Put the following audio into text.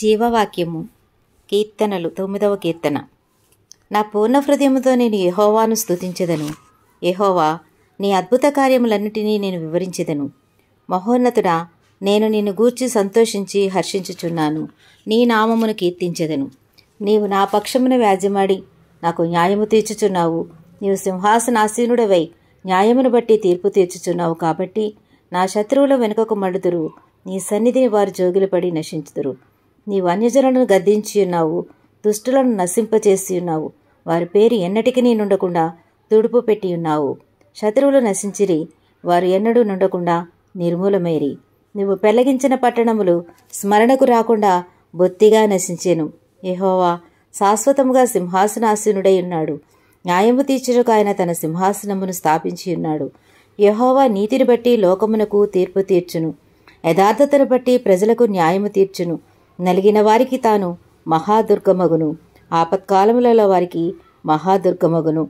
జీవవాక్యము. కీర్తనలు తొమ్మిదవ కీర్తన. నా పూర్ణ హృదయముతో నేను యహోవాను స్తుతించెదను. యహోవా నీ అద్భుత కార్యములన్నిటినీ నేను వివరించెదను. మహోన్నతుడా నేను నిన్ను గూర్చి సంతోషించి హర్షించుచున్నాను. నీ నామమును కీర్తించదను. నీవు నా పక్షమును వ్యాజ్యమాడి నాకు న్యాయము తీర్చుచున్నావు. నీవు సింహాసనాసీనుడవై న్యాయమును బట్టి తీర్పు తీర్చుచున్నావు కాబట్టి నా శత్రువుల వెనుకకు మడుదురు. నీ సన్నిధిని వారు జోగిలపడి నశించుదురు. నీ వన్యజనులను గద్దించి ఉన్నావు దుష్టులను నశింపచేసి ఉన్నావు. వారి పేరు ఎన్నటికి నుండకుండా తుడుపు పెట్టి ఉన్నావు. శత్రువులు నశించిరి వారు ఎన్నడూ నుండకుండా నిర్మూలమేరి. నువ్వు పెళ్ళగించిన పట్టణములు స్మరణకు రాకుండా బొత్తిగా నశించెను. యెహోవా శాశ్వతముగా సింహాసనాసీనుడై ఉన్నాడు. న్యాయము తీర్చుటకు ఆయన తన సింహాసనమును స్థాపించి ఉన్నాడు. యహోవా నీతిని బట్టి లోకమునకు తీర్పు తీర్చును. యథార్థతను బట్టి ప్రజలకు న్యాయము తీర్చును. నలిగిన వారికి తాను మహాదుర్గమగును. ఆపత్కాలములలో వారికి మహాదుర్గమగును.